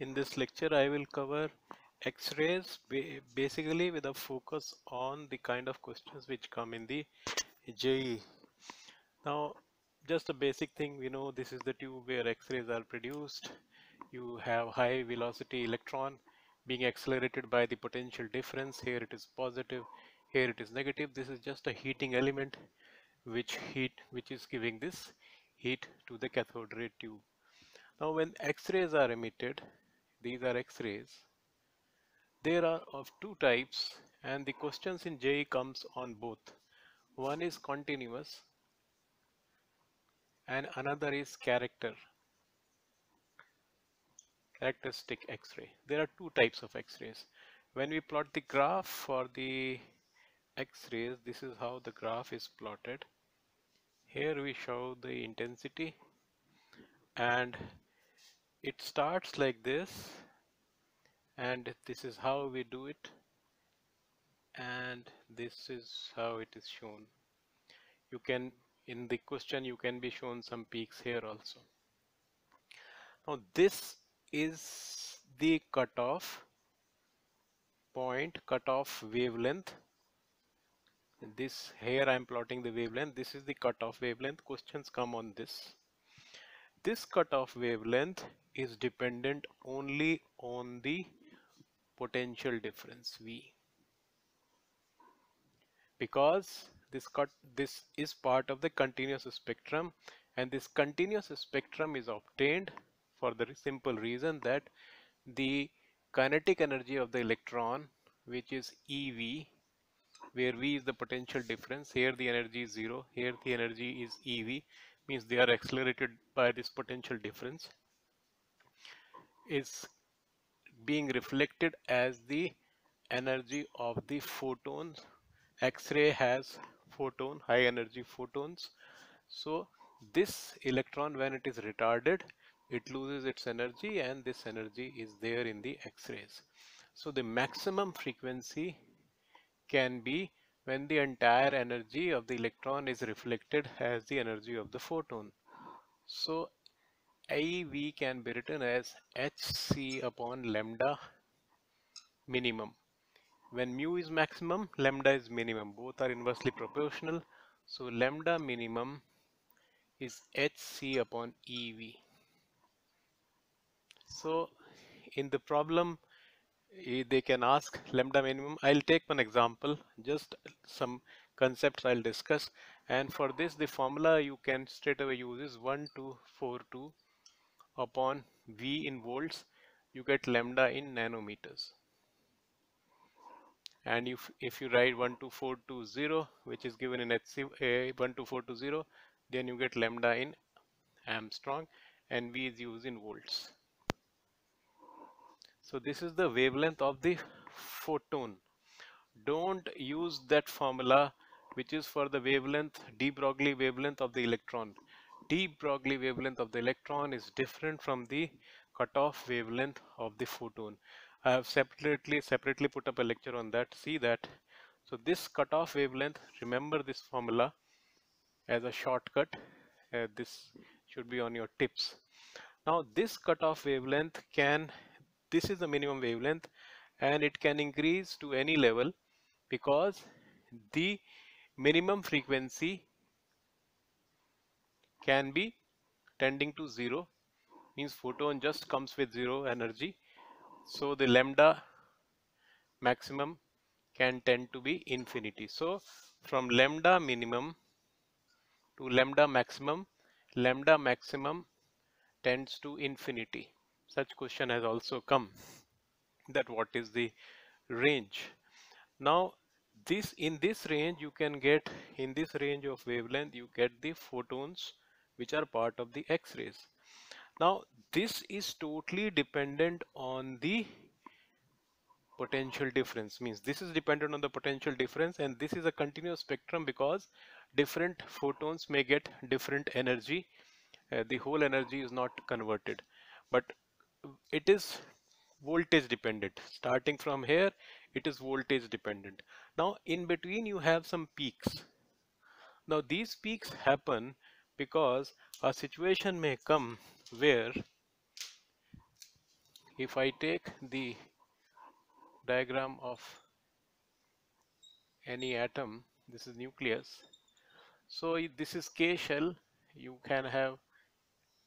In this lecture, I will cover X-rays basically with a focus on the kind of questions which come in the JEE. Now, just a basic thing, we know this is the tube where X-rays are produced. You have high velocity electron being accelerated by the potential difference. Here it is positive, here it is negative. This is just a heating element which heat which is giving this heat to the cathode ray tube. Now when X-rays are emitted, these are X-rays, there are of two types and the questions in JEE comes on both. One is continuous and another is character, characteristic X-ray. There are two types of X-rays. When we plot the graph for the X-rays, this is how the graph is plotted. Here we show the intensity and it starts like this and this is how we do it and this is how it is shown. You can in the question you can be shown some peaks here also. Now this is the cutoff point cutoff wavelength. This here I am plotting the wavelength. This is the cutoff wavelength. Questions come on this this cutoff wavelength is dependent only on the potential difference V. Because this cut this is part of the continuous spectrum and this continuous spectrum is obtained for the simple reason that the kinetic energy of the electron which is EV where V is the potential difference here the energy is zero here the energy is EV means they are accelerated by this potential difference is being reflected as the energy of the photons. X-ray has photon high energy photons. So this electron when it is retarded it loses its energy and this energy is there in the x-rays. So the maximum frequency can be when the entire energy of the electron is reflected as the energy of the photon. So IV can be written as Hc upon lambda minimum. When mu is maximum, lambda is minimum. Both are inversely proportional. So lambda minimum is Hc upon EV. So in the problem, they can ask lambda minimum. I'll take one example, just some concepts I'll discuss. And for this, the formula you can straight away use is 1242 upon V in volts. You get lambda in nanometers. And if, if you write 12420, which is given in HC, uh, 12420, then you get lambda in angstrom and V is used in volts. So this is the wavelength of the photon. Don't use that formula which is for the wavelength, de Broglie wavelength of the electron. De Broglie wavelength of the electron is different from the cutoff wavelength of the photon. I have separately separately put up a lecture on that. See that. So this cutoff wavelength, remember this formula as a shortcut. Uh, this should be on your tips. Now this cutoff wavelength can this is the minimum wavelength and it can increase to any level because the minimum frequency can be tending to zero. Means photon just comes with zero energy. So the lambda maximum can tend to be infinity. So from lambda minimum to lambda maximum lambda maximum tends to infinity such question has also come that what is the range? Now this in this range you can get in this range of wavelength you get the photons which are part of the x-rays. Now this is totally dependent on the potential difference. Means this is dependent on the potential difference and this is a continuous spectrum because different photons may get different energy uh, the whole energy is not converted. But it is voltage dependent. Starting from here it is voltage dependent. Now in between you have some peaks. Now these peaks happen because a situation may come where if I take the diagram of any atom this is nucleus. So this is K shell. You can have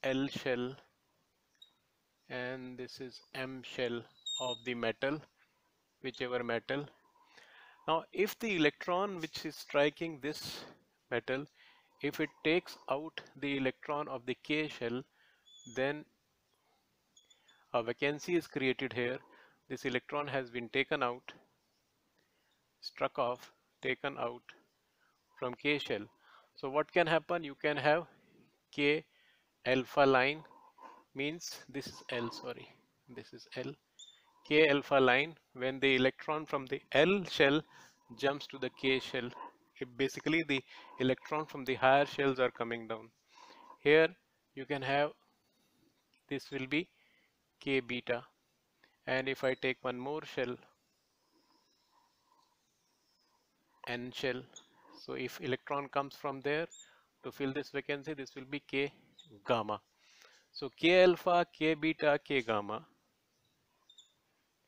L shell and this is M shell of the metal whichever metal. Now if the electron which is striking this metal if it takes out the electron of the K shell then a vacancy is created here. This electron has been taken out struck off taken out from K shell. So what can happen? You can have K alpha line means this is L sorry. This is L. K alpha line when the electron from the L shell jumps to the K shell basically the electron from the higher shells are coming down. Here you can have this will be k beta. And if I take one more shell n shell so if electron comes from there to fill this vacancy this will be k gamma so k alpha k beta k gamma.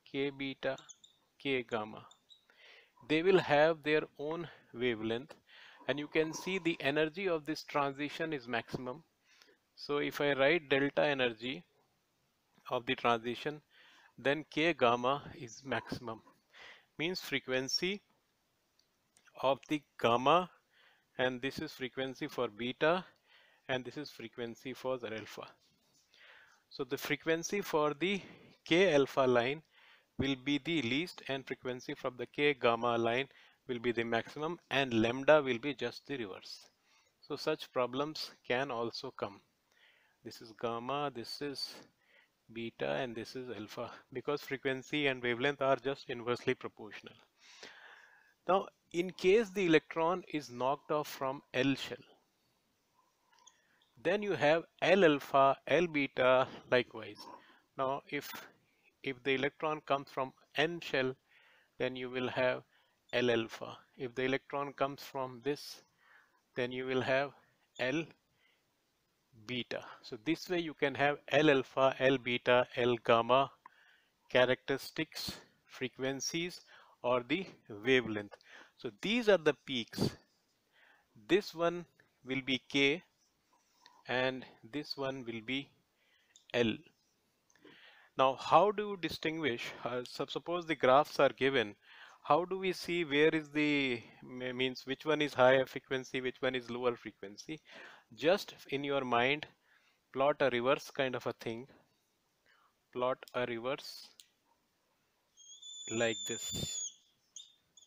K beta k gamma. They will have their own wavelength. And you can see the energy of this transition is maximum. So if I write delta energy of the transition then k gamma is maximum. Means frequency of the gamma and this is frequency for beta and this is frequency for alpha so the frequency for the k alpha line will be the least and frequency from the k gamma line will be the maximum and lambda will be just the reverse. So such problems can also come. This is gamma, this is beta and this is alpha because frequency and wavelength are just inversely proportional. Now in case the electron is knocked off from L shell then you have L alpha, L beta likewise. Now if if the electron comes from n shell then you will have L alpha. If the electron comes from this then you will have L beta. So this way you can have L alpha L beta L gamma characteristics frequencies or the wavelength. So these are the peaks. This one will be K and this one will be L now, how do you distinguish? Uh, suppose the graphs are given. How do we see where is the means which one is higher frequency, which one is lower frequency? Just in your mind, plot a reverse kind of a thing. Plot a reverse like this.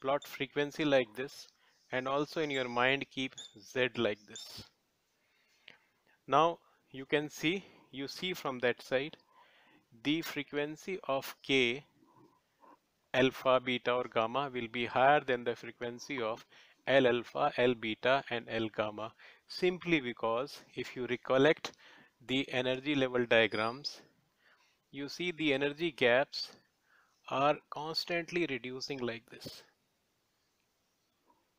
Plot frequency like this and also in your mind keep Z like this. Now you can see, you see from that side the frequency of k alpha, beta or gamma will be higher than the frequency of L alpha, L beta and L gamma simply because if you recollect the energy level diagrams you see the energy gaps are constantly reducing like this.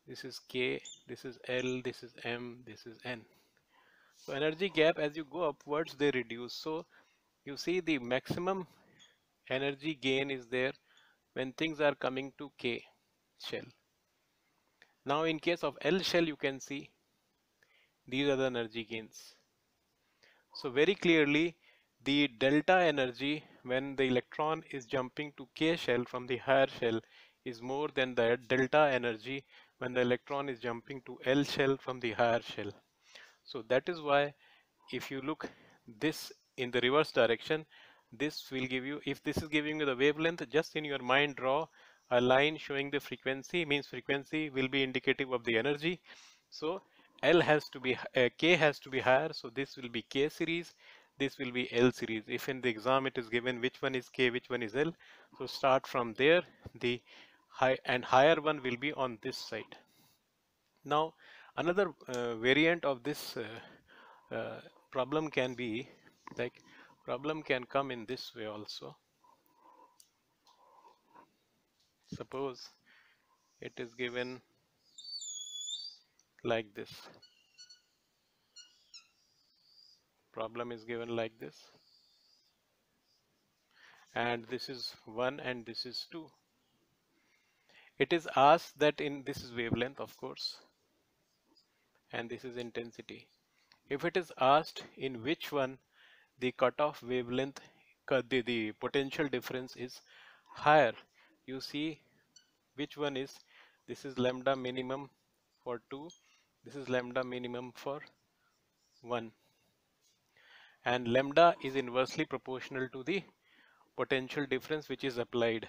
This is K, this is L, this is M, this is N. So energy gap as you go upwards they reduce. So you see the maximum energy gain is there when things are coming to K shell. Now in case of L shell you can see these are the energy gains. So very clearly the delta energy when the electron is jumping to K shell from the higher shell is more than the delta energy when the electron is jumping to L shell from the higher shell. So that is why if you look this in the reverse direction this will give you if this is giving you the wavelength just in your mind draw a line showing the frequency means frequency will be indicative of the energy. So L has to be uh, K has to be higher so this will be K series this will be L series. If in the exam it is given which one is K which one is L so start from there the high and higher one will be on this side. Now another uh, variant of this uh, uh problem can be like problem can come in this way also. Suppose it is given like this. Problem is given like this. And this is 1 and this is 2 it is asked that in this is wavelength of course and this is intensity. If it is asked in which one the cutoff wavelength the, the potential difference is higher. You see which one is this is lambda minimum for 2 this is lambda minimum for 1 and lambda is inversely proportional to the potential difference which is applied.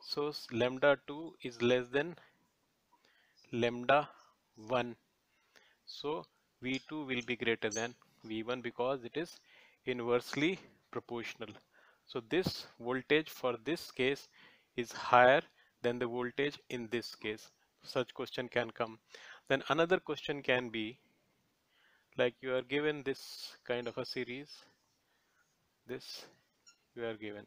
So lambda 2 is less than lambda 1 so v2 will be greater than v1 because it is inversely proportional. So this voltage for this case is higher than the voltage in this case. Such question can come. Then another question can be like you are given this kind of a series this you are given.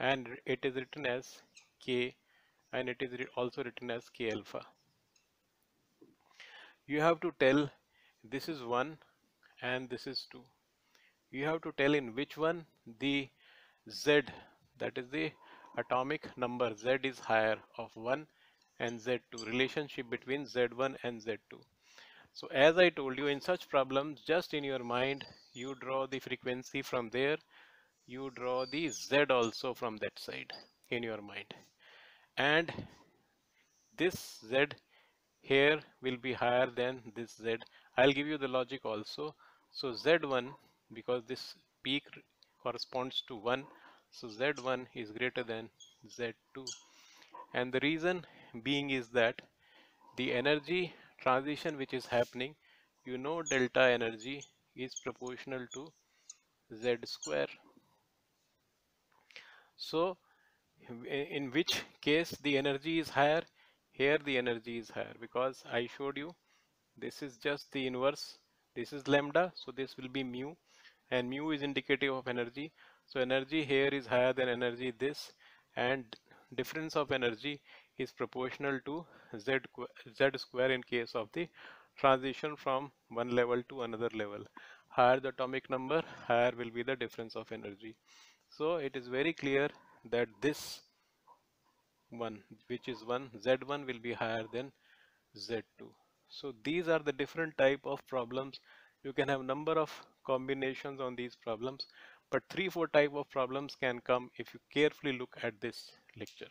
And it is written as k and it is also written as k alpha you have to tell this is 1 and this is 2 you have to tell in which one the z that is the atomic number z is higher of 1 and z2 relationship between z1 and z2 so as I told you in such problems just in your mind you draw the frequency from there you draw the z also from that side in your mind. And this z here will be higher than this z. I'll give you the logic also. So z1 because this peak corresponds to 1 so z1 is greater than z2 and the reason being is that the energy transition which is happening you know delta energy is proportional to z square. So in which case the energy is higher here the energy is higher because I showed you this is just the inverse this is lambda so this will be mu and mu is indicative of energy so energy here is higher than energy this and difference of energy is proportional to z, z square in case of the transition from one level to another level. Higher the atomic number, higher will be the difference of energy. So it is very clear that this one, which is 1, z1 will be higher than z2. So these are the different type of problems. You can have number of combinations on these problems, but three, four type of problems can come if you carefully look at this lecture.